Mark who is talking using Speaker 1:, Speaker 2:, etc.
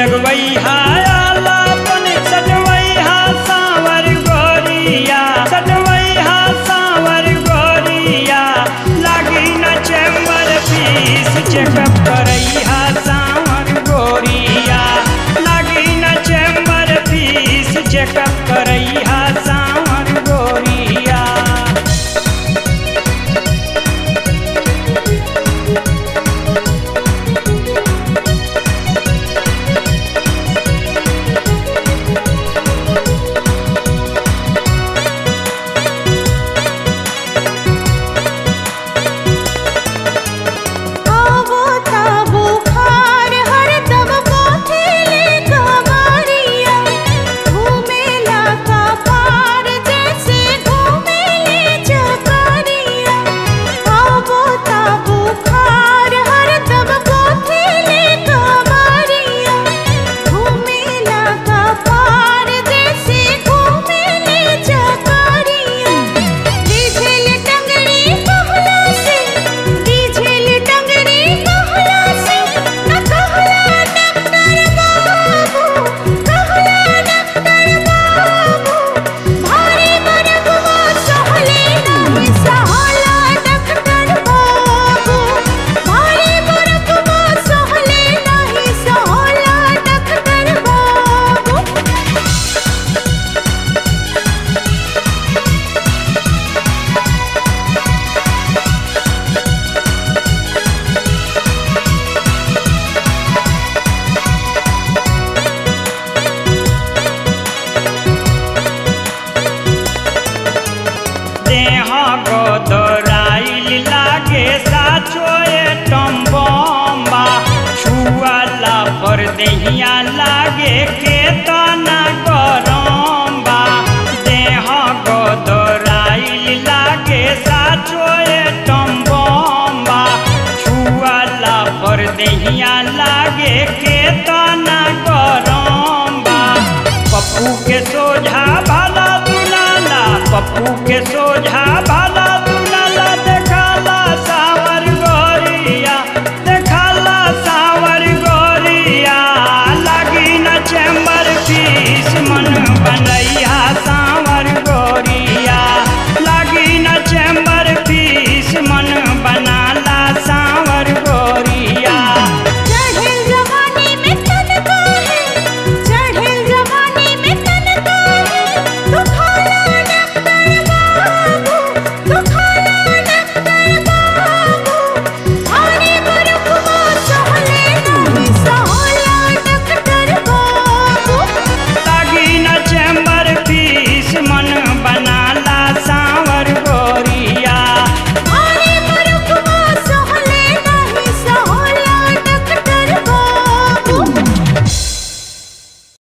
Speaker 1: लगवैहा साचो एटम बम्बा। छुआला पर देहिया लागे के तना गरम्बा देह गदराइल लागे साचो एटम बम्बा। छुआला पर देहिया लागे के तना गरम्बा पप्पू के सोझा भाला दुलाला, पप्पू के सोझा भाला Vàng